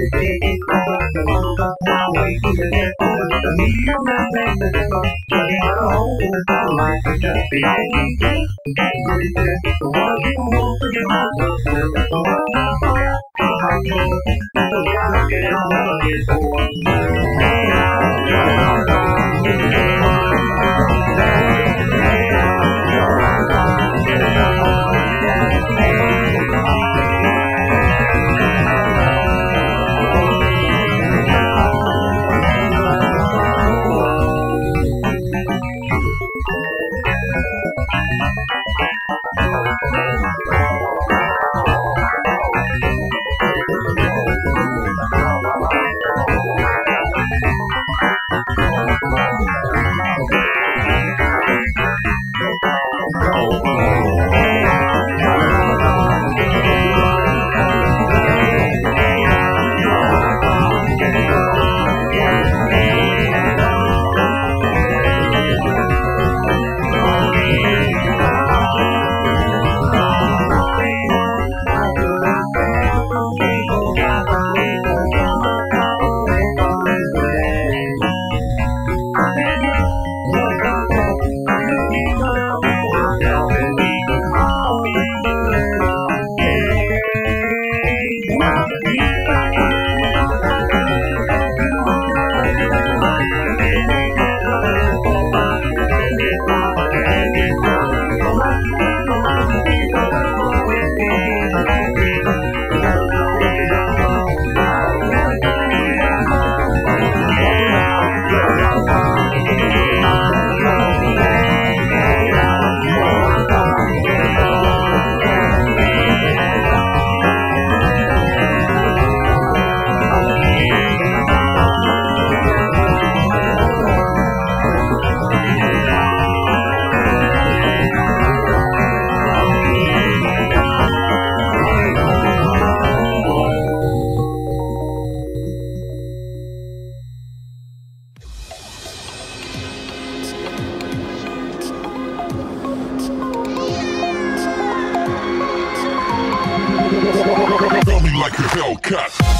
is taking on the world of power to the dead on the meal that makes the difference. But the other hole is our life is just the idea. That's what it is. The one you want to give up is the one that's fire. The high note, that's the one that I'm looking for. me like a Hellcat.